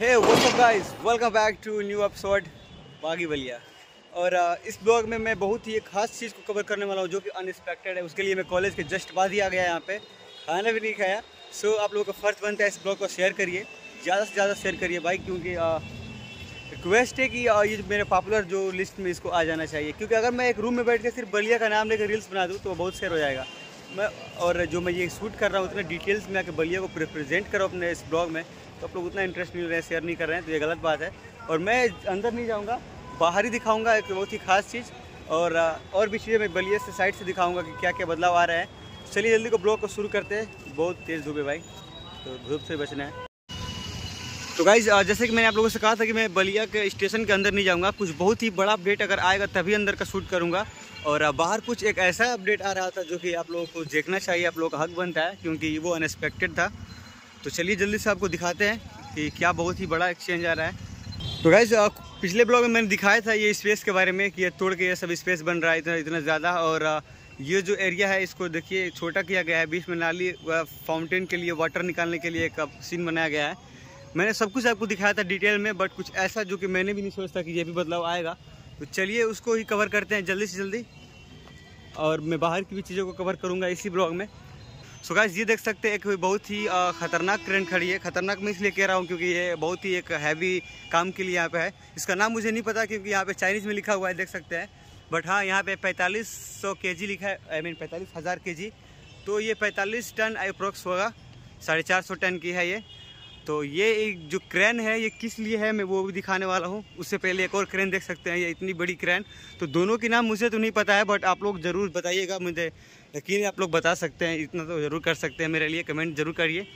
Hey what's guys welcome back to new episode Baagi Ballia. और uh, इस blog में मैं बहुत ही एक खास चीज़ को कवर करने वाला हूँ जो कि अनएक्सपेक्टेड है। उसके लिए मैं कॉलेज के जस्ट बाद ही आ गया यहाँ पे। खाना भी नहीं खाया। सो so, आप लोगों का फ़र्ज़ बनता है इस ब्लॉग को शेयर करिए। ज़्यादा से ज़्यादा शेयर करिए भाई क्योंकि रिक्वेस्ट है कि uh, ये मेरे पॉपुलर जो लिस्ट में इसको आ जाना चाहिए। क्योंकि अगर मैं एक रूम में बैठ के सिर्फ़ बलिया का नाम लेकर रील्स बना दूँ तो बहुत शेयर हो जाएगा। मैं और जो मैं ये शूट कर रहा हूँ उतने डिटेल्स में आके बलिया को रिप्रेजेंट करो अपने इस ब्लॉग में। तो आप लोग उतना इंटरेस्ट नहीं ले रहे हैं शेयर नहीं कर रहे हैं तो ये गलत बात है। और मैं अंदर नहीं जाऊँगा, बाहर ही दिखाऊँगा एक बहुत ही खास चीज़। और और भी चीज़ें मैं बलिया से साइड से दिखाऊँगा कि क्या क्या बदलाव आ रहा है। चलिए जल्दी को ब्लॉग को शुरू करते हैं। बहुत तेज़ धूप है भाई तो धूप से बचना है। तो गाइज़ जैसे कि मैंने आप लोगों से कहा था कि मैं बलिया के स्टेशन के अंदर नहीं जाऊँगा। कुछ बहुत ही बड़ा अपडेट अगर आएगा तभी अंदर का शूट करूँगा। और बाहर कुछ एक ऐसा अपडेट आ रहा था जो कि आप लोगों को देखना चाहिए, आप लोगों का हक बनता है, क्योंकि वो अनएक्सपेक्टेड था। तो चलिए जल्दी से आपको दिखाते हैं कि क्या बहुत ही बड़ा एक्सचेंज आ रहा है। तो गाइज़ पिछले ब्लॉग में मैंने दिखाया था ये स्पेस के बारे में कि ये तोड़ के ये सब स्पेस बन रहा है इतना इतना ज़्यादा और ये जो एरिया है इसको देखिए, छोटा किया गया है। बीच में नाली फाउंटेन के लिए वाटर निकालने के लिए एक सीन बनाया गया है। मैंने सब कुछ आपको दिखाया था डिटेल में बट कुछ ऐसा जो कि मैंने भी नहीं सोचता कि ये भी बदलाव आएगा। तो चलिए उसको ही कवर करते हैं जल्दी से जल्दी। और मैं बाहर की भी चीज़ों को कवर करूँगा इसी ब्लॉग में। सो गाइस ये देख सकते हैं, एक बहुत ही ख़तरनाक क्रेन खड़ी है। ख़तरनाक मैं इसलिए कह रहा हूँ क्योंकि ये बहुत ही एक हैवी काम के लिए यहाँ पे है। इसका नाम मुझे नहीं पता क्योंकि यहाँ पे चाइनीज़ में लिखा हुआ है, देख सकते हैं। बट हाँ यहाँ पे पैंतालीस सौ के जी लिखा है आई मीन पैंतालीस हज़ार के जी तो ये पैंतालीस टन अप्रोक्स होगा, साढ़े चार सौ टन की है ये। तो ये जो क्रेन है, ये किस लिए है, मैं वो भी दिखाने वाला हूँ। उससे पहले एक और क्रेन देख सकते हैं, ये इतनी बड़ी क्रेन तो दोनों के नाम मुझे तो नहीं पता है बट आप लोग ज़रूर बताइएगा, मुझे यकीन आप लोग बता सकते हैं, इतना तो ज़रूर कर सकते हैं, मेरे लिए कमेंट ज़रूर करिए।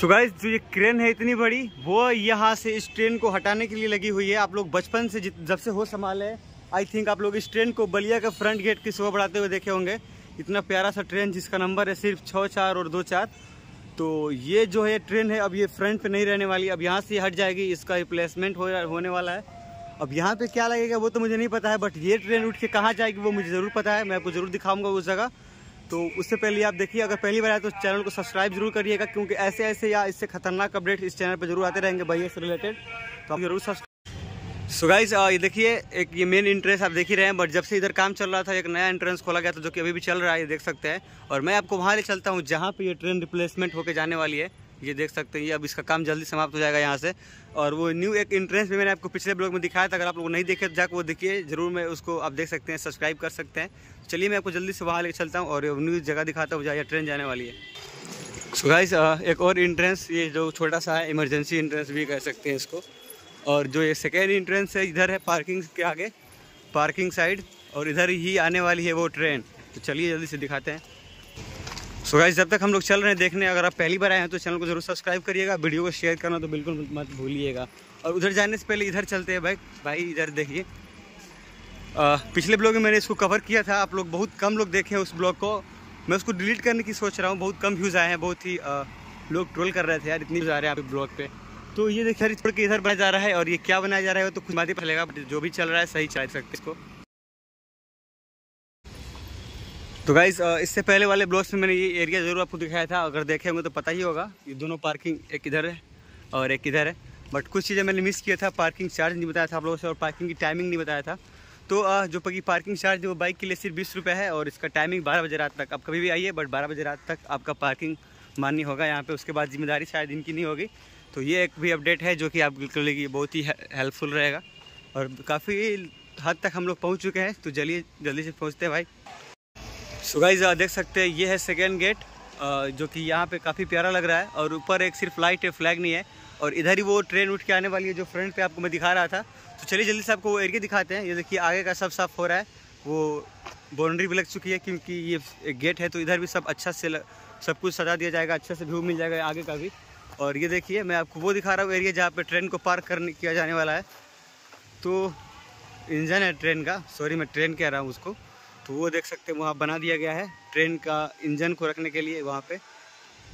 सुगाइस जो ये क्रेन है इतनी बड़ी, वो यहाँ से इस ट्रेन को हटाने के लिए लगी हुई है। आप लोग बचपन से जब से हो संभाले आई थिंक आप लोग इस ट्रेन को बलिया का फ्रंट गेट की सुबह बढ़ाते हुए देखे होंगे। इतना प्यारा सा ट्रेन जिसका नंबर है सिर्फ़ छः चार और दो चार। तो ये जो है ट्रेन है, अब ये फ्रंट पे नहीं रहने वाली, अब यहाँ से हट जाएगी, इसका रिप्लेसमेंट हो होने वाला है। अब यहाँ पे क्या लगेगा वो तो मुझे नहीं पता है बट ये ट्रेन उठ के कहाँ जाएगी वो मुझे ज़रूर पता है, मैं आपको ज़रूर दिखाऊँगा उस जगह। तो उससे पहले आप देखिए, अगर पहली बार आए तो चैनल को सब्सक्राइब ज़रूर करिएगा, क्योंकि ऐसे ऐसे या इससे खतरनाक अपडेट इस चैनल पर ज़रूर आते रहेंगे भैया से रिलेटेड तो आप ज़रूर सब्सक्राइब गाइस ये देखिए, एक ये मेन इंट्रेंस आप देख ही रहे हैं बट जब से इधर काम चल रहा था, एक नया इंट्रेंस खोला गया था, जो कि अभी भी चल रहा है, ये देख सकते हैं। और मैं आपको वहाँ ले चलता हूँ, जहाँ पे ये ट्रेन रिप्लेसमेंट होकर जाने वाली है। ये देख सकते हैं, ये अब इसका काम जल्दी समाप्त हो जाएगा यहाँ से। और वो न्यू एक इंट्रेंस भी मैंने आपको पिछले ब्लॉग में दिखाया था, अगर आप लोग नहीं देखे तो जाकर वो देखिए, ज़रूर मैं उसको आप देख सकते हैं सब्सक्राइब कर सकते हैं। चलिए मैं आपको जल्दी से वहाँ लेकर चलता हूँ और न्यू जगह दिखाता हूँ, जहाँ ट्रेन जाने वाली है। सो गाइस एक और इंट्रेंस ये जो छोटा सा है इमरजेंसी इंट्रेंस भी कह सकते हैं इसको। और जो ये सेकेंड इंट्रेंस है, इधर है पार्किंग के आगे पार्किंग साइड और इधर ही आने वाली है वो ट्रेन तो चलिए जल्दी से दिखाते हैं। सो गाइस जब तक हम लोग चल रहे हैं देखने अगर आप पहली बार आए हैं तो चैनल को ज़रूर सब्सक्राइब करिएगा वीडियो को शेयर करना तो बिल्कुल मत भूलिएगा। और उधर जाने से पहले इधर चलते हैं भाई। भाई इधर देखिए। पिछले ब्लॉग में मैंने इसको कवर किया था आप लोग बहुत कम लोग देखे हैं उस ब्लॉग को। मैं उसको डिलीट करने की सोच रहा हूँ बहुत कम व्यूज़ आए हैं बहुत ही आ, लोग ट्रोल कर रहे थे यार इतनी जा रहे हैं आप ब्लॉग पे। तो ये देखिए के इधर बनाया जा रहा है और ये क्या बनाया जा रहा है तो कुछ बात ही पड़ेगा जो भी चल रहा है सही चल सकते इसको। तो गाइज़ इससे पहले वाले ब्लॉग्स में मैंने ये एरिया ज़रूर आपको दिखाया था, अगर देखे होंगे तो पता ही होगा। ये दोनों पार्किंग एक इधर है और एक इधर है। बट कुछ चीज़ें मैंने मिस किया था पार्किंग चार्ज नहीं बताया था आप लोगों से और पार्किंग की टाइमिंग नहीं बताया था। तो जो पकी पार्किंग चार्ज वो बाइक के लिए सिर्फ़ बीस रुपये है और इसका टाइमिंग बारह बजे रात तक। आप कभी भी आइए बट बारह बजे रात तक आपका पार्किंग माननी होगा यहाँ पे। उसके बाद ज़िम्मेदारी शायद इनकी नहीं होगी। तो ये एक भी अपडेट है जो कि आपके लिए बहुत ही हेल्पफुल रहेगा। और काफ़ी हद तक हम लोग पहुँच चुके हैं तो जल्दी जल्दी से पहुँचते हैं भाई। सो गाइज़ देख सकते हैं, ये है सेकेंड गेट जो कि यहाँ पे काफ़ी प्यारा लग रहा है और ऊपर एक सिर्फ़ लाइट है फ्लैग नहीं है। और इधर ही वो ट्रेन उठ के आने वाली है जो फ्रंट पे आपको मैं दिखा रहा था। तो चलिए जल्दी से आपको वो एरिया दिखाते हैं। ये देखिए, आगे का सब साफ़ हो रहा है। वो बाउंड्री भी लग चुकी है क्योंकि ये एक गेट है तो इधर भी सब अच्छा से सब कुछ सजा दिया जाएगा, अच्छे से व्यू मिल जाएगा आगे का भी। और ये देखिए, मैं आपको वो दिखा रहा हूँ एरिया जहाँ पर ट्रेन को पार्क करने, किया जाने वाला है। तो इंजन है ट्रेन का। सॉरी मैं ट्रेन कह रहा हूँ उसको। तो वो देख सकते हैं, वहाँ बना दिया गया है। ट्रेन का इंजन को रखने के लिए वहाँ पे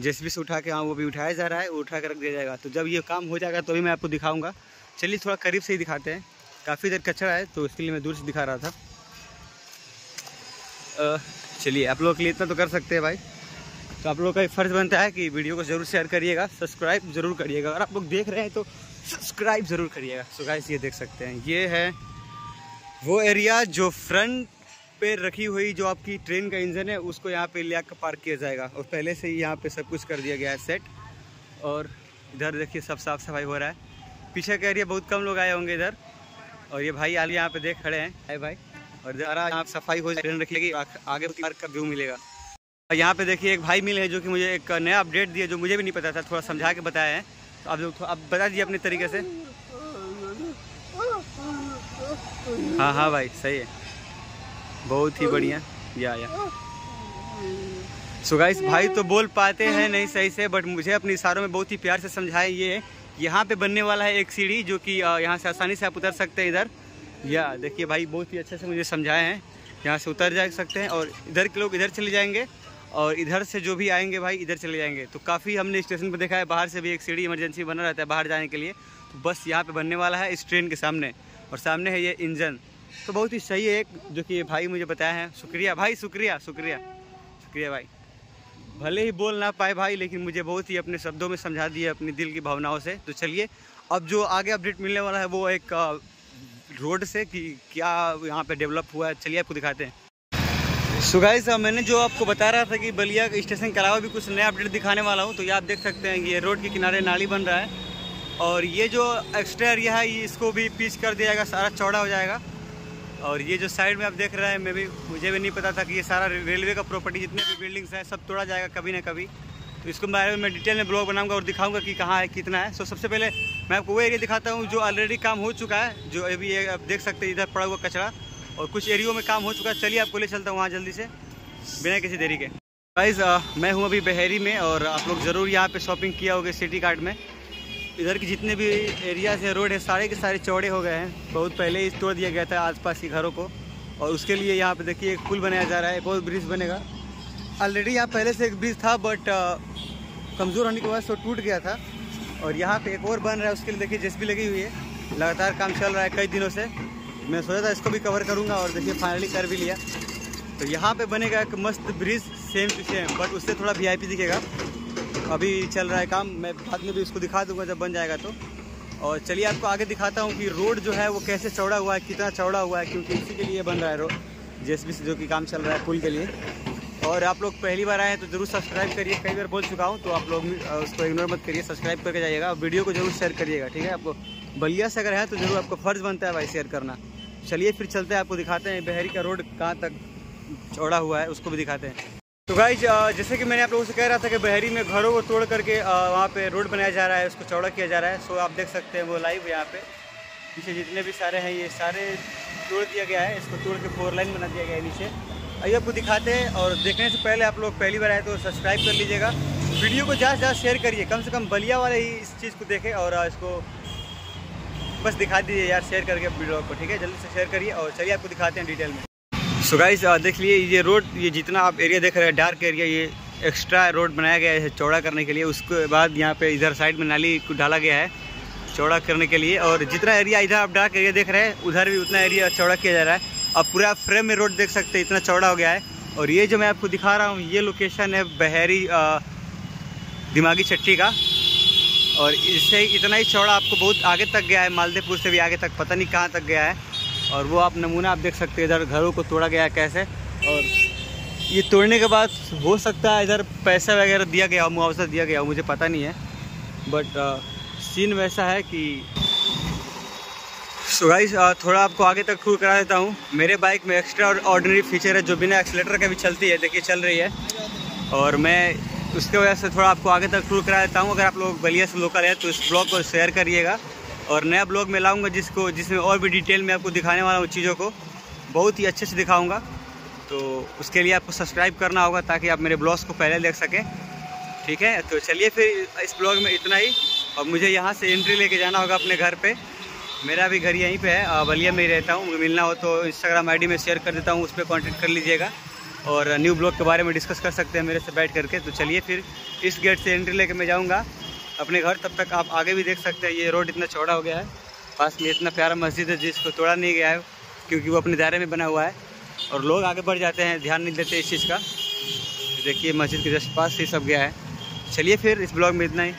जेसीबी से उठा के हाँ वो भी उठाया जा रहा है, वो उठा कर रख दिया जाएगा। तो जब ये काम हो जाएगा तो भी मैं आपको दिखाऊँगा। चलिए, थोड़ा करीब से ही दिखाते हैं। काफ़ी देर कचरा है तो इसके लिए मैं दूर से दिखा रहा था। चलिए, आप लोग के लिए इतना तो कर सकते हैं भाई। तो आप लोग का फ़र्ज़ बनता है कि वीडियो को ज़रूर शेयर करिएगा, सब्सक्राइब ज़रूर करिएगा। अगर आप लोग देख रहे हैं तो सब्सक्राइब ज़रूर करिएगा। सो गाइस ये देख सकते हैं। ये है वो एरिया जो फ्रंट पे रखी हुई जो आपकी ट्रेन का इंजन है, उसको यहाँ पे ले आकर पार्क किया जाएगा। और पहले से ही यहाँ पे सब कुछ कर दिया गया है सेट और इधर देखिए, सब साफ़ सफ़ाई हो रहा है। पीछे कह रही है, बहुत कम लोग आए होंगे इधर। और ये भाई आलिया यहाँ पे देख खड़े हैं। है भाई। और ज़रा यहाँ सफ़ाई हो जाए ट्रेन रखिएगी आगे पार्क का व्यू मिलेगा। और यहाँ पे देखिए, एक भाई मिले हैं जो कि मुझे एक नया अपडेट दिया, जो मुझे भी नहीं पता था, थोड़ा समझा के बताया है। तो आप लोग आप बता दीजिए अपने तरीके से। हाँ हाँ भाई, सही है। बहुत ही बढ़िया। या या। सो गाइस भाई तो बोल पाते हैं नहीं सही से बट मुझे अपने इशारों में बहुत ही प्यार से समझाया ये। यहाँ पे बनने वाला है एक सीढ़ी जो कि यहाँ से आसानी से आप उतर सकते हैं इधर। या देखिए भाई बहुत ही अच्छे से मुझे समझाए हैं। यहाँ से उतर जा सकते हैं और इधर के लोग इधर चले जाएँगे। और इधर से जो भी आएँगे भाई इधर चले जाएँगे। तो काफ़ी हमने स्टेशन पर देखा है बाहर से भी एक सीढ़ी इमरजेंसी बना रहता है बाहर जाने के लिए। तो बस यहाँ पर बनने वाला है इस ट्रेन के सामने। और सामने है ये इंजन तो बहुत ही सही है एक, जो कि भाई मुझे बताया है। शुक्रिया भाई, शुक्रिया शुक्रिया। शुक्रिया भाई। भले ही बोल ना पाए भाई, लेकिन मुझे बहुत ही अपने शब्दों में समझा दिया, अपनी दिल की भावनाओं से। तो चलिए, अब जो आगे अपडेट मिलने वाला है, वो एक रोड से कि, क्या यहाँ पे डेवलप हुआ है। चलिए आपको दिखाते हैं। सुगाई साहब मैंने जो आपको बता रहा था कि बलिया स्टेशन के अलावा भी कुछ नया अपडेट दिखाने वाला हूँ तो ये आप देख सकते हैं ये रोड के किनारे नाली बन रहा है। और ये जो एक्स्ट्रा एरिया है इसको भी पीच कर दिया जाएगा, सारा चौड़ा हो जाएगा। और ये जो साइड में आप देख रहे हैं, मैं भी, मुझे भी नहीं पता था कि ये सारा रेलवे का प्रॉपर्टी जितने भी बिल्डिंग्स हैं, सब तोड़ा जाएगा कभी ना कभी। तो इसको बारे में मैं डिटेल में ब्लॉग बनाऊँगा और दिखाऊँगा कि कहाँ है, कितना है। सो सबसे पहले मैं आपको वो एरिया दिखाता हूँ, जो ऑलरेडी काम हो चुका है, जो अभी आप देख सकते हैं, इधर पड़ा हुआ कचरा। और कुछ एरियो में काम हो चुका है। चलिए आपको ले चलता हूँ वहाँ जल्दी से, बिना किसी देरी के। गाइज़ मैं हूँ अभी बहरी में और आप लोग ज़रूर यहाँ पर शॉपिंग किया होगा सिटी कार्ड में। इधर के जितने भी एरियाज़ है रोड है, सारे के सारे चौड़े हो गए हैं। बहुत पहले ही तोड़ दिया गया था आसपास के घरों को। और उसके लिए यहाँ पे देखिए एक पुल बनाया जा रहा है, एक और ब्रिज बनेगा। ऑलरेडी यहाँ पहले से एक ब्रिज था बट कमज़ोर होने की वजह से टूट गया था। और यहाँ पे एक और बन रहा है, उसके लिए देखिए जेसबी लगी हुई है। लगातार काम चल रहा है कई दिनों से। मैं सोचा था इसको भी कवर करूँगा और देखिए फाइनली कर भी लिया। तो यहाँ पे बनेगा एक मस्त bridge same to same but उससे थोड़ा वीआईपी दिखेगा। अभी चल रहा है काम, मैं बाद में भी उसको दिखा दूँगा जब बन जाएगा तो। और चलिए आपको आगे दिखाता हूँ कि रोड जो है वो कैसे चौड़ा हुआ है, कितना चौड़ा हुआ है, क्योंकि इसी के लिए बन रहा है रोड जेसबी से जो कि काम चल रहा है पुल के लिए। और आप लोग पहली बार आए हैं तो ज़रूर सब्सक्राइब करिए, कई बार बोल चुका हूँ तो आप लोग उसको इग्नोर मत करिए, सब्सक्राइब करके जाइएगा। और वीडियो को ज़रूर शेयर करिएगा, ठीक है? आपको बलिया से अगर है तो ज़रूर आपको फ़र्ज़ बनता है भाई शेयर करना। चलिए फिर चलते हैं, आपको दिखाते हैं, बहरी का रोड कहाँ तक चौड़ा हुआ है, उसको भी दिखाते हैं। तो भाई जैसे कि मैंने आप लोगों से कह रहा था कि बहरी में घरों को तोड़ करके वहाँ पे रोड बनाया जा रहा है, उसको चौड़ा किया जा रहा है। सो आप देख सकते हैं वो लाइव यहाँ पे। पीछे जितने भी सारे हैं, ये सारे तोड़ दिया गया है। इसको तोड़ के फोर लाइन बना दिया गया है नीचे। आइए आपको दिखाते हैं और देखने से पहले आप लोग पहली बार आए तो सब्सक्राइब कर लीजिएगा। वीडियो को ज़्यादा से ज़्यादा शेयर करिए। कम से कम बलिया वाले ही इस चीज़ को देखें और इसको बस दिखा दीजिए यार शेयर करके वीडियो को, ठीक है? जल्दी से शेयर करिए और चलिए आपको दिखाते हैं डिटेल में। सो गाइस देख लिए ये रोड ये जितना आप एरिया देख रहे हैं डार्क एरिया ये एक्स्ट्रा रोड बनाया गया है चौड़ा करने के लिए। उसके बाद यहाँ पे इधर साइड में नाली को डाला गया है चौड़ा करने के लिए। और जितना एरिया इधर आप डार्क एरिया देख रहे हैं, उधर भी उतना एरिया चौड़ा किया जा रहा है। अब पूरा फ्रेम में रोड देख सकते हैं, इतना चौड़ा हो गया है। और ये जो मैं आपको दिखा रहा हूँ, ये लोकेशन है बहरी दिमागी चट्टी का। और इससे इतना ही चौड़ा आपको बहुत आगे तक गया है मालदेपुर से भी आगे तक, पता नहीं कहाँ तक गया है। और वो आप नमूना आप देख सकते हैं, इधर घरों को तोड़ा गया कैसे। और ये तोड़ने के बाद हो सकता है इधर पैसा वगैरह दिया गया हो, मुआवजा दिया गया हो, मुझे पता नहीं है। बट सीन वैसा है कि सो गाइस थोड़ा आपको आगे तक टूर करा देता हूँ। मेरे बाइक में एक्स्ट्रा ऑर्डनरी फीचर है, जो बिना एक्सलेटर के भी चलती है, देखिए चल रही है। और मैं उसके वजह से थोड़ा आपको आगे तक टूर करा देता हूँ। अगर आप लोग बलिया से लोकल है तो इस ब्लॉग को शेयर करिएगा। और नया ब्लॉग में लाऊँगा जिसको, जिसमें और भी डिटेल में आपको दिखाने वाला हूँ चीज़ों को। बहुत ही अच्छे से दिखाऊँगा। तो उसके लिए आपको सब्सक्राइब करना होगा ताकि आप मेरे ब्लॉग्स को पहले देख सकें। ठीक है? तो चलिए फिर इस ब्लॉग में इतना ही। और मुझे यहाँ से एंट्री लेके जाना होगा अपने घर पर मेरा भी घर यहीं पर है। बलिया में ही रहता हूँ। मिलना हो तो इंस्टाग्राम आईडी में शेयर कर देता हूँ, उस पर कॉन्टेक्ट कर लीजिएगा। और न्यू ब्लॉग के बारे में डिस्कस कर सकते हैं मेरे से बैठ करके। तो चलिए फिर इस गेट से एंट्री लेके मैं जाऊँगा। अपने घर, तब तक आप आगे भी देख सकते हैं, ये रोड इतना चौड़ा हो गया है। पास में इतना प्यारा मस्जिद है, जिसको तोड़ा नहीं गया है, क्योंकि वो अपने दायरे में बना हुआ है। और लोग आगे बढ़ जाते हैं, ध्यान नहीं देते इस चीज़ का। देखिए, मस्जिद के जस्ट पास ही सब गया है। चलिए फिर इस ब्लॉग में इतना ही।